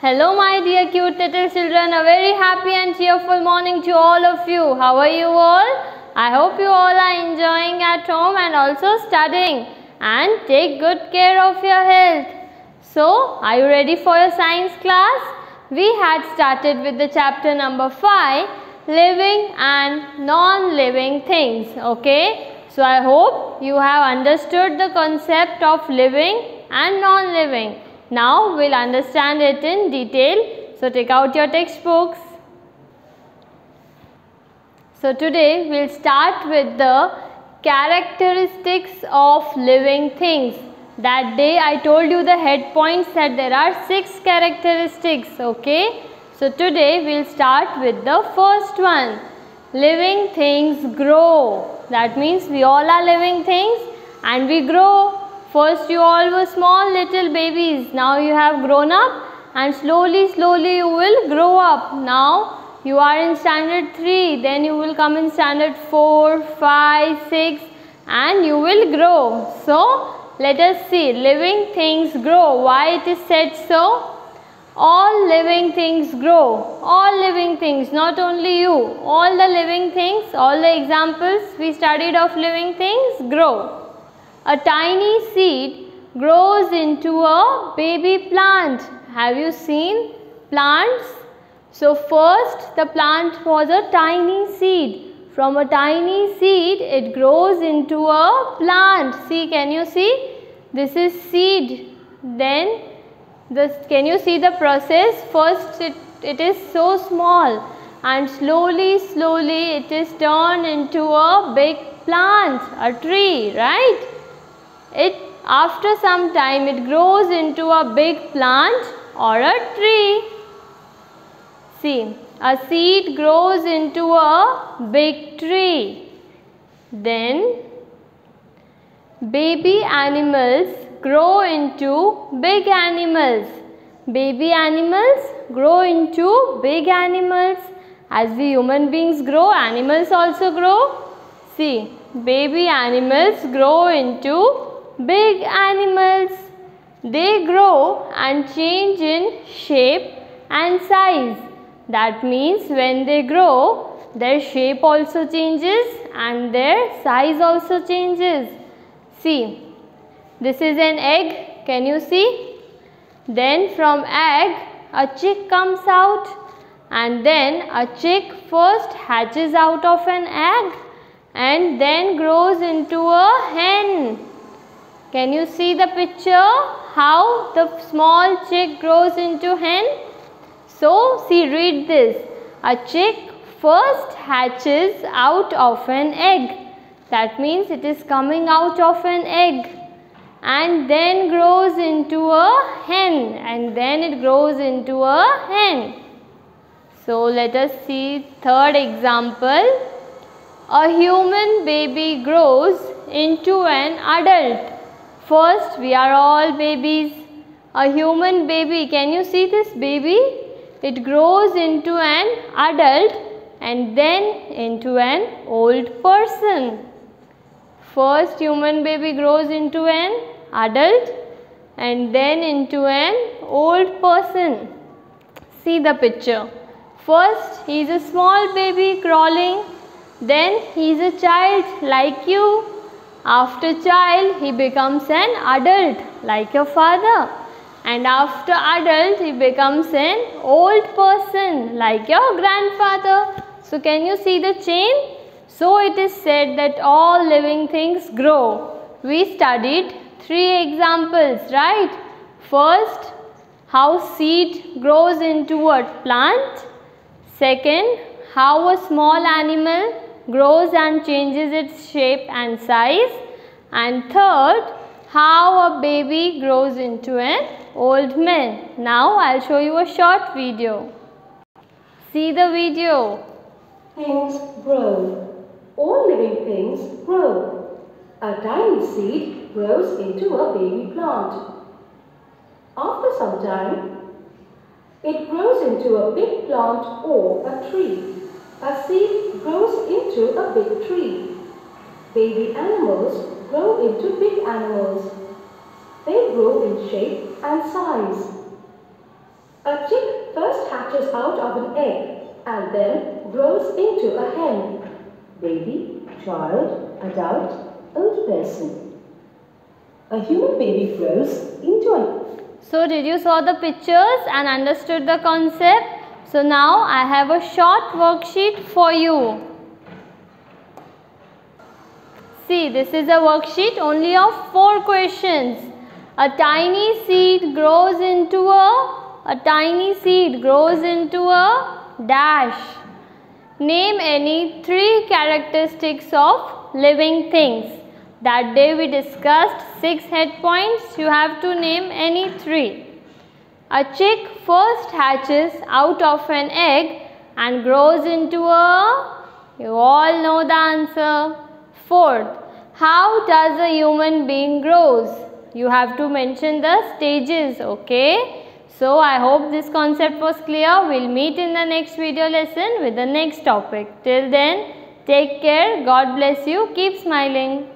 Hello my dear cute little children, a very happy and cheerful morning to all of you. How are you all? I hope you all are enjoying at home and also studying and take good care of your health. So, are you ready for your science class? We had started with the chapter number 5, living and non-living things. Okay. So, I hope you have understood the concept of living and non-living. Now we'll understand it in detail. So take out your textbooks. So today we'll start with the characteristics of living things. That day I told you the head points that there are six characteristics. Okay. So today we'll start with the first one. Living things grow. That means we all are living things and we grow First you all were small little babies. Now you have grown up and slowly slowly you will grow up. Now you are in standard 3. Then you will come in standard 4, 5, 6 and you will grow. So let us see living things grow. Why it is said so? All living things grow. All living things, not only you. All the living things, all the examples we studied of living things grow a tiny seed grows into a baby plant. Have you seen plants? So first the plant was a tiny seed. From a tiny seed it grows into a plant. See can you see? This is seed. Then this can you see the process? First it, it is so small and slowly slowly it is turned into a big plant, a tree, right? It after some time it grows into a big plant or a tree. See, a seed grows into a big tree. Then baby animals grow into big animals. Baby animals grow into big animals. As we human beings grow, animals also grow. See, baby animals grow into big animals. They grow and change in shape and size. That means when they grow, their shape also changes and their size also changes. See, this is an egg. Can you see? Then from egg, a chick comes out and then a chick first hatches out of an egg and then grows into a hen. Can you see the picture? How the small chick grows into hen? So, see read this. A chick first hatches out of an egg. That means it is coming out of an egg and then grows into a hen and then it grows into a hen. So, let us see third example. A human baby grows into an adult. First, we are all babies. A human baby, can you see this baby? It grows into an adult and then into an old person. First, human baby grows into an adult and then into an old person. See the picture. First, he is a small baby crawling. Then, he is a child like you after child, he becomes an adult like your father. And after adult, he becomes an old person like your grandfather. So, can you see the chain? So, it is said that all living things grow. We studied three examples, right? First, how seed grows into a plant. Second, how a small animal grows and changes its shape and size. And third, how a baby grows into an old man. Now I'll show you a short video. See the video. Things grow. All living things grow. A tiny seed grows into a baby plant. After some time, it grows into a big plant or a tree. A seed into a big tree. Baby animals grow into big animals. They grow in shape and size. A chick first hatches out of an egg and then grows into a hen. Baby, child, adult, old person. A human baby grows into a... So did you saw the pictures and understood the concept? So now I have a short worksheet for you. See, this is a worksheet only of four questions. A tiny seed grows into a, a tiny seed grows into a dash. Name any three characteristics of living things. That day we discussed six head points. You have to name any three. A chick first hatches out of an egg and grows into a, you all know the answer. Fourth, how does a human being grows? You have to mention the stages, okay? So, I hope this concept was clear. We'll meet in the next video lesson with the next topic. Till then, take care. God bless you. Keep smiling.